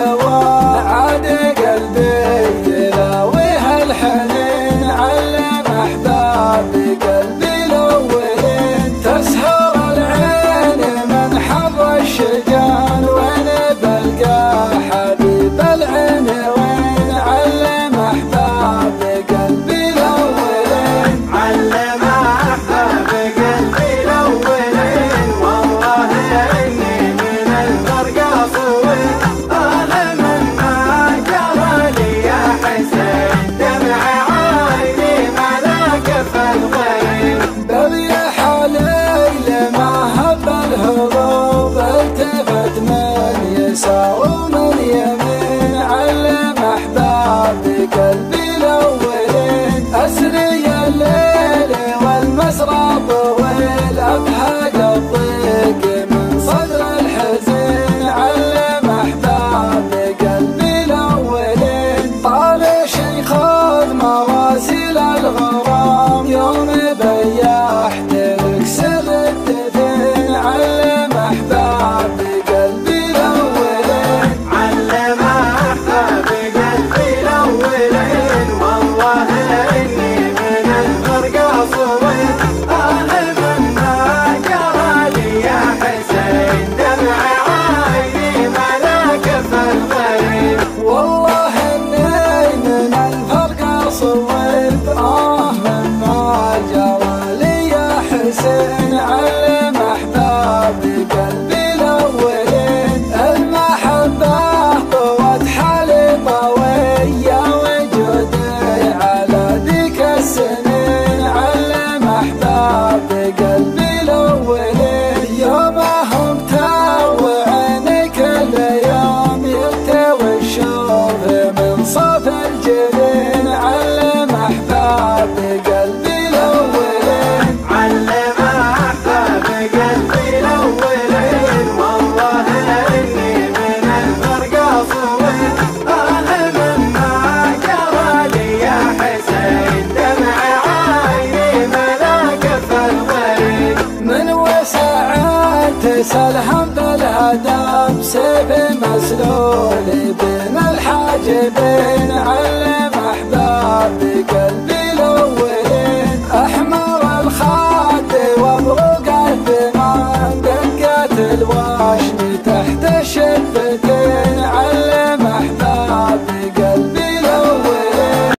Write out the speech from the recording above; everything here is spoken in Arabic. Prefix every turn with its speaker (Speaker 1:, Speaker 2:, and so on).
Speaker 1: the. Hadi gel الهم بالهدم سيف مسلول بين الحاجبين علم احبابي قلبي